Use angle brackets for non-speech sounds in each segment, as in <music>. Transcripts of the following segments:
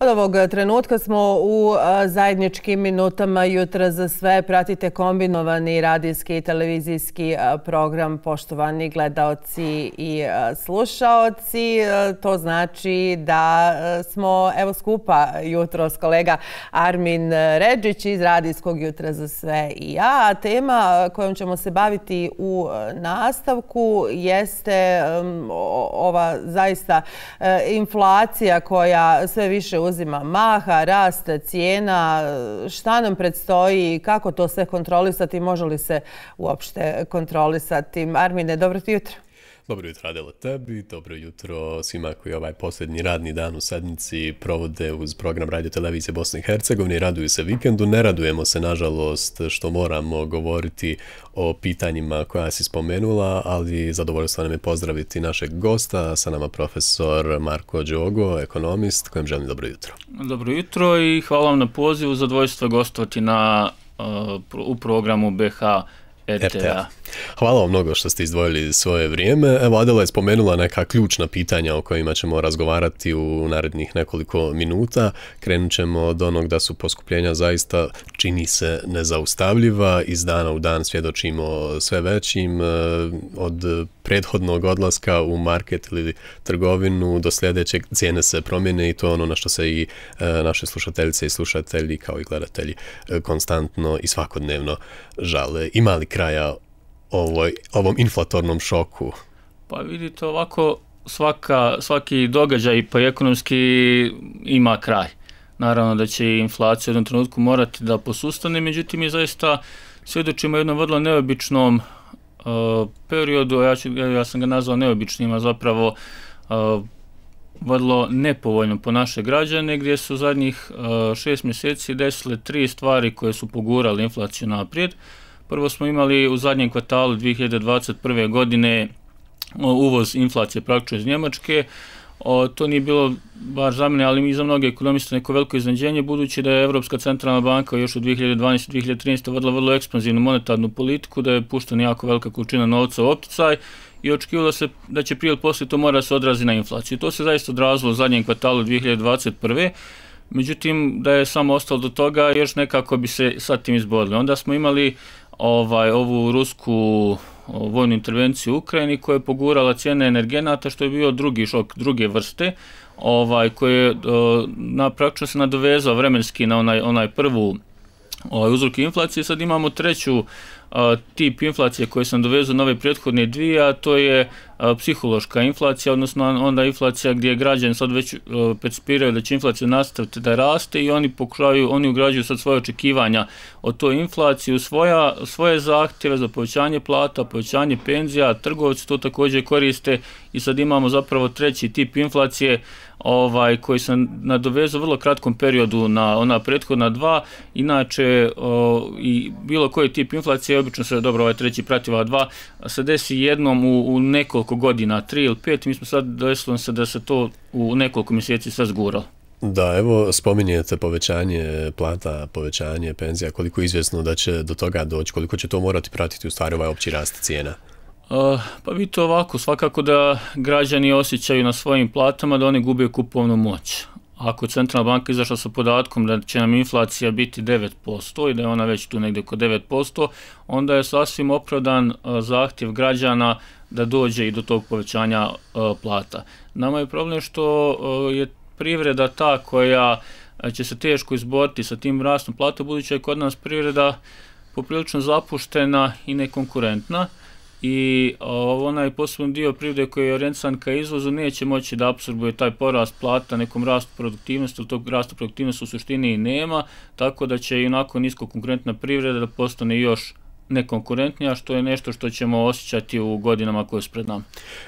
Od ovog e, trenutka smo u e, zajedničkim minutama jutra za sve. Pratite kombinovani radijski i televizijski e, program, poštovani gledaoci i slušaoci. To znači da smo evo skupa jutro s kolega Armin Ređić iz radijskog jutra za sve i ja. Tema kojom ćemo se baviti u nastavku jeste ova zaista inflacija koja sve više uzima maha, rast cijena, šta nam predstoji, kako to sve kontrolisati, može li se uopšte kontrolisati? Armine, dobro ti jutro. Dobro jutro, Adela, tebi. Dobro jutro svima koji ovaj posljednji radni dan u sednici provode uz program Radio Televizije Bosne i Hercegovine. Raduju se vikendu. Ne radujemo se, nažalost, što moramo govoriti o pitanjima koja si spomenula, ali zadovoljstvo nam je pozdraviti našeg gosta, sa nama profesor Marko Đogo, ekonomist, kojem želim dobro jutro. Dobro jutro i hvala vam na pozivu. Zadovoljstvo je gostovati na, uh, u programu BH RTA. Hvala vam mnogo što ste izdvojili svoje vrijeme. Evo, Adela je spomenula neka ključna pitanja o kojima ćemo razgovarati u narednih nekoliko minuta. Krenut ćemo od onog da su poskupljenja zaista čini se nezaustavljiva. Iz dana u dan svjedočimo sve većim. E, od prethodnog odlaska u market ili trgovinu do sljedećeg cijene se promjene i to ono na što se i e, naše slušateljice i slušatelji kao i gledatelji e, konstantno i svakodnevno žale. Ima li kraja ovoj, ovom inflatornom šoku? Pa vidite, ovako svaka, svaki događaj pa ekonomski ima kraj. Naravno da će inflacija u jednom trenutku morati da posustane, međutim je zaista svjedočimo jednom vrlo neobičnom uh, periodu, ja, ću, ja sam ga nazvao neobičnim, a zapravo uh, vrlo nepovoljno po naše građane, gdje su zadnjih uh, šest mjeseci desile tri stvari koje su pogurali inflaciju naprijed. Uh, Prvo smo imali u zadnjem kvartalu 2021. godine uvoz inflacije praktično iz Njemačke. O, to nije bilo baš za mene, ali i za mnoge ekonomiste neko veliko izneđenje, budući da je Evropska centralna banka još u 2012-2013. vodila vrlo ekspanzivnu monetarnu politiku, da je puštena jako velika količina novca u opticaj i očekivalo se da će prije ili poslije to mora se odrazi na inflaciju. To se zaista odrazilo u zadnjem kvartalu 2021. Međutim, da je samo ostalo do toga, još nekako bi se sa tim izborili. Onda smo imali ovaj ovu rusku vojnu intervenciju u Ukrajini koja je pogurala cijene energenata što je bio drugi šok druge vrste ovaj koji je na praktično se nadovezao vremenski na onaj onaj prvu ovaj uzrok inflacije. Sad imamo treću tip inflacije koje sam dovezao na ove prethodne dvije, a to je psihološka inflacija, odnosno onda inflacija gdje građani sad već percipiraju da će inflacija nastaviti da raste i oni pokušavaju, oni ugrađuju sad svoje očekivanja o toj inflaciji u svoja, svoje zahtjeve za povećanje plata, povećanje penzija, trgovci to također koriste i sad imamo zapravo treći tip inflacije ovaj koji se nadovezao vrlo kratkom periodu na ona prethodna dva. Inače o, i bilo koji tip inflacije obično se dobro ovaj treći prati ova dva. Se desi jednom u, u nekoliko godina tri ili pet mi smo sad desilo se da se to u nekoliko mjeseci sve zguralo. Da, evo, spominjete povećanje plata, povećanje penzija, koliko je izvjesno da će do toga doći, koliko će to morati pratiti u stvari ovaj opći rast cijena? Uh, pa vi to ovako, svakako da građani osjećaju na svojim platama da oni gube kupovnu moć. Ako centralna banka izašla sa podatkom da će nam inflacija biti 9% i da je ona već tu negdje oko 9%, onda je sasvim opravdan uh, zahtjev građana da dođe i do tog povećanja uh, plata. Nama je problem što je privreda ta koja će se teško izboriti sa tim rastom plata, budući je kod nas privreda poprilično zapuštena i nekonkurentna. Uh, i onaj poslovni dio privrede koji je orijentisan ka izvozu neće moći da absorbuje taj porast plata nekom rastu produktivnosti, ili tog rasta produktivnosti u suštini i nema, tako da će i onako nisko konkurentna privreda da postane još nekonkurentnija, što je nešto što ćemo osjećati u godinama koje su pred nama.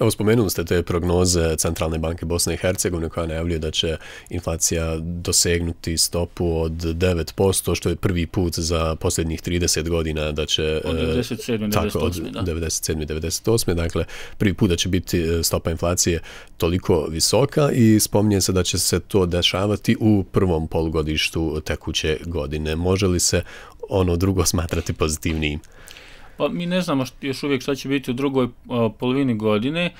Evo, spomenuli ste te prognoze Centralne banke Bosne i Hercegovine koja najavljuje da će inflacija dosegnuti stopu od 9%, što je prvi put za posljednjih 30 godina da će... Od 97. 98. Tako, od 97. 98. Dakle, prvi put da će biti e, stopa inflacije toliko visoka i spominje se da će se to dešavati u prvom polugodištu tekuće godine. Može li se ono drugo smatrati pozitivnijim? Pa mi ne znamo što još uvijek šta će biti u drugoj uh, polovini godine. Uh,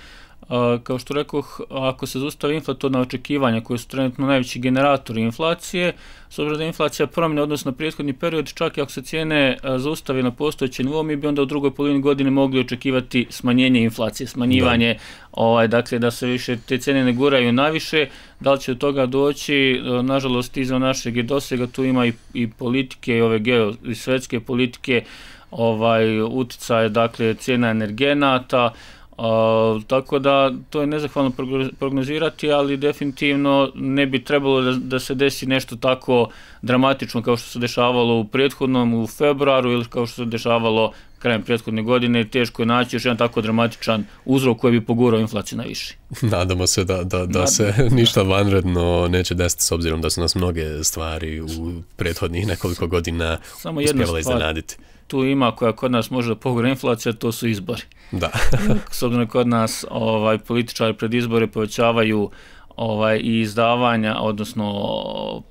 kao što rekoh, ako se zaustavi inflatorna očekivanja koje su trenutno najveći generatori inflacije, s obzirom da inflacija promjene odnosno na prethodni period, čak i ako se cijene zaustavi na postojeći nivo, mi bi onda u drugoj polovini godine mogli očekivati smanjenje inflacije, smanjivanje, ovaj, dakle da se više te cijene ne guraju naviše, da li će od toga doći, nažalost izvan našeg je dosega, tu ima i, i politike, i ove geo, i svetske politike, ovaj uticaje dakle cijena energenata, Uh, tako da to je nezahvalno prognozirati, ali definitivno ne bi trebalo da, da se desi nešto tako dramatično kao što se dešavalo u prethodnom u februaru ili kao što se dešavalo krajem prethodne godine. Teško je naći još jedan tako dramatičan uzrok koji bi pogurao inflaciju na više. Nadamo se da, da, da se <laughs> ništa vanredno neće desiti s obzirom da su nas mnoge stvari u prethodnih nekoliko godina Samo uspjevali iznenaditi tu ima koja kod nas može da pogore inflacija, to su izbori. Da. S obzirom kod nas ovaj, političari pred izbore povećavaju ovaj i izdavanja, odnosno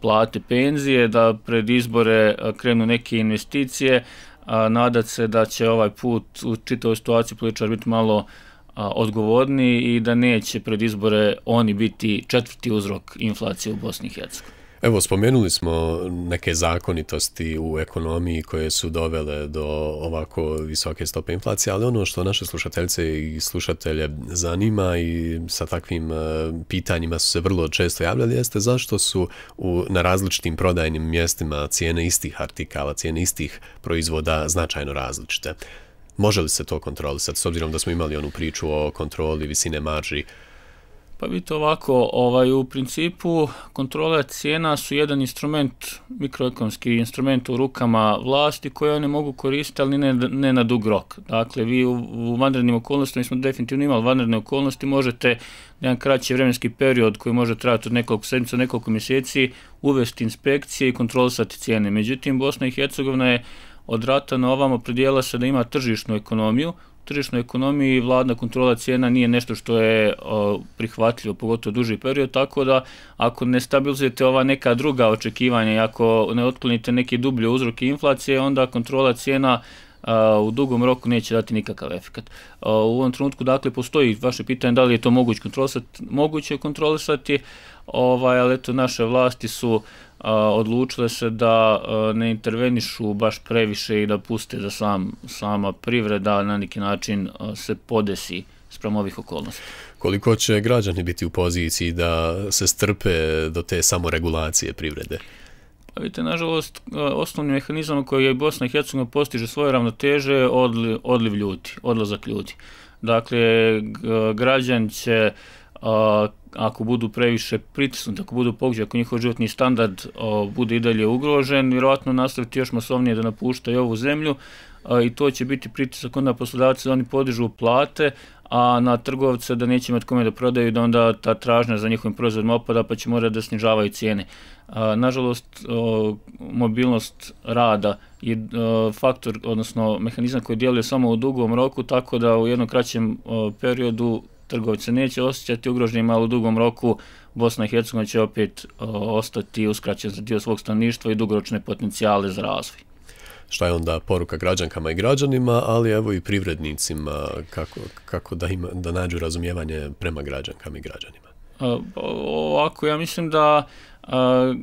plate penzije, da pred izbore krenu neke investicije, a, nadat se da će ovaj put u čitavoj situaciji političar biti malo a, odgovorni i da neće pred izbore oni biti četvrti uzrok inflacije u Bosni i Hercegovini. Evo, spomenuli smo neke zakonitosti u ekonomiji koje su dovele do ovako visoke stope inflacije, ali ono što naše slušateljce i slušatelje zanima i sa takvim e, pitanjima su se vrlo često javljali, jeste zašto su u, na različitim prodajnim mjestima cijene istih artikala, cijene istih proizvoda značajno različite. Može li se to kontrolisati, s obzirom da smo imali onu priču o kontroli visine marži Pa vidite ovako, ovaj, u principu kontrole cijena su jedan instrument, mikroekonomski instrument u rukama vlasti koje one mogu koristiti, ali ne, ne na dug rok. Dakle, vi u, u vanrednim okolnostima, mi smo definitivno imali vanredne okolnosti, možete jedan kraći vremenski period koji može trajati od nekoliko sedmica, nekoliko mjeseci, uvesti inspekcije i kontrolisati cijene. Međutim, Bosna i Hercegovina je od rata na ovamo predijela se da ima tržišnu ekonomiju, tržišnoj ekonomiji vladna kontrola cijena nije nešto što je o, prihvatljivo, pogotovo duži period, tako da ako ne stabilizujete ova neka druga očekivanja i ako ne otklonite neki dublje uzroke inflacije, onda kontrola cijena a, u dugom roku neće dati nikakav efekt. A, u ovom trenutku, dakle, postoji vaše pitanje da li je to moguće kontrolisati, moguće kontrolisati, ovaj, ali eto, naše vlasti su odlučile se da ne intervenišu baš previše i da puste da sam, sama privreda na neki način se podesi sprem ovih okolnosti. Koliko će građani biti u poziciji da se strpe do te samoregulacije privrede? Pa vidite, nažalost, osnovni mehanizam koji je Bosna i Hercegovina postiže svoje ravnoteže je odliv, odliv ljudi, odlazak ljudi. Dakle, građan će ako budu previše pritisnuti, ako budu poguđeni, ako njihov životni standard a, bude i dalje ugrožen, vjerovatno nastaviti još masovnije da napuštaju ovu zemlju a, i to će biti pritisak onda poslodavci da oni podižu plate, a na trgovce da neće imati kome da prodaju, da onda ta tražnja za njihovim proizvodom opada pa će morati da snižavaju cijene. A, nažalost, o, mobilnost rada je o, faktor, odnosno mehanizam koji djeluje samo u dugom roku, tako da u jednom kraćem o, periodu trgovce neće osjećati ugroženim, ali u dugom roku Bosna i Hercegovina će opet o, ostati uskraćen za dio svog stanovništva i dugoročne potencijale za razvoj. Šta je onda poruka građankama i građanima, ali evo i privrednicima, kako, kako da, ima, da nađu razumijevanje prema građankama i građanima? Ovako, ja mislim da a, a,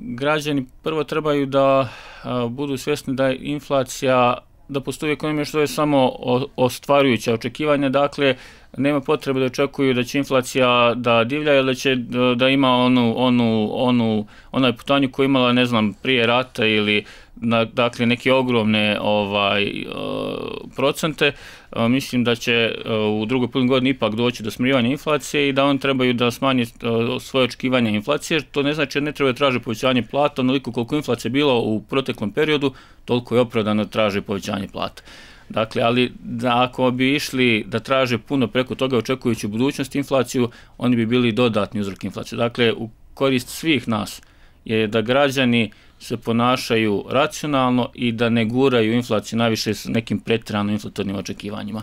građani prvo trebaju da a, budu svjesni da je inflacija da postoji ekonomija što je samo ostvarujuća očekivanja, dakle, nema potrebe da očekuju da će inflacija da divlja ili da će da ima onu, onu, onu, onaj putanju koju imala, ne znam, prije rata ili na, dakle neke ogromne ovaj e, procente e, mislim da će e, u drugoj polovini godine ipak doći do smirivanja inflacije i da on trebaju da smanje svoje očekivanje inflacije to ne znači da ne treba tražiti povećanje plata onoliko koliko inflacija bilo u proteklom periodu toliko je opravdano traže povećanje plata Dakle, ali da ako bi išli da traže puno preko toga očekujući u budućnosti inflaciju, oni bi bili dodatni uzrok inflacije. Dakle, u korist svih nas je da građani se ponašaju racionalno i da ne guraju inflaciju najviše s nekim pretranom inflatornim očekivanjima.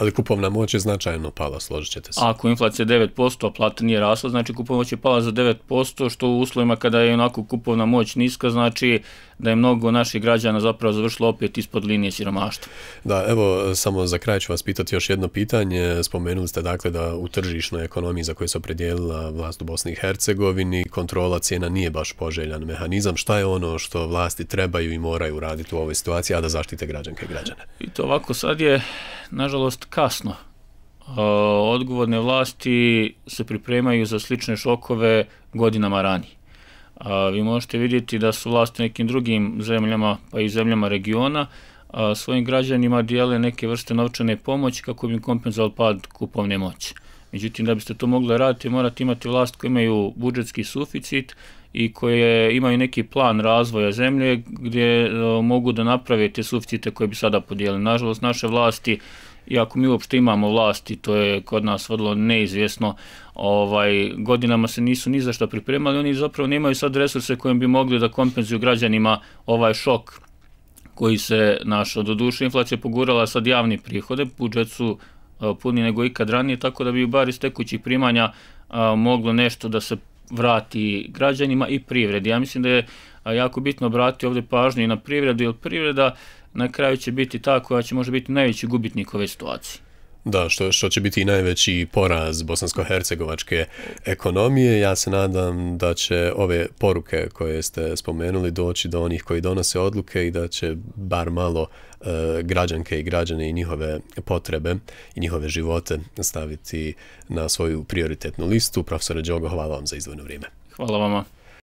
Ali kupovna moć je značajno pala, složit ćete se. Ako inflacija je 9%, a plata nije rasla, znači kupovna moć je pala za 9%, što u uslovima kada je onako kupovna moć niska, znači da je mnogo naših građana zapravo završilo opet ispod linije siromaštva. Da, evo, samo za kraj ću vas pitati još jedno pitanje. Spomenuli ste dakle da u tržišnoj ekonomiji za koju se opredijelila vlast u Bosni i Hercegovini kontrola cijena nije baš poželjan mehanizam. Šta je ono što vlasti trebaju i moraju raditi u ovoj situaciji, a da zaštite građanke i građane? I to ovako sad je, nažalost, kasno. E, odgovorne vlasti se pripremaju za slične šokove godinama ranije. A, vi možete vidjeti da su vlasti nekim drugim zemljama, pa i zemljama regiona, a, svojim građanima dijele neke vrste novčane pomoći kako bi im kompenzovali pad kupovne moći. Međutim, da biste to mogli raditi, morate imati vlast koji imaju budžetski suficit i koje imaju neki plan razvoja zemlje gdje a, mogu da naprave te suficite koje bi sada podijelili. Nažalost, naše vlasti iako mi uopšte imamo vlasti, to je kod nas vrlo neizvjesno, ovaj, godinama se nisu ni za što pripremali, oni zapravo nemaju sad resurse kojim bi mogli da kompenzuju građanima ovaj šok koji se našao. Do duše inflacija pogurala sad javni prihode, budžet su e, puni nego ikad ranije, tako da bi bar iz tekućih primanja a, moglo nešto da se vrati građanima i privredi. Ja mislim da je e, jako bitno obratiti ovdje pažnju i na privredu, jer privreda na kraju će biti ta koja će možda biti najveći gubitnik ove situacije. Da, što, što će biti i najveći poraz bosansko-hercegovačke ekonomije. Ja se nadam da će ove poruke koje ste spomenuli doći do onih koji donose odluke i da će bar malo e, građanke i građane i njihove potrebe i njihove živote staviti na svoju prioritetnu listu. Profesore Đogo, hvala vam za izdvojno vrijeme. Hvala vama.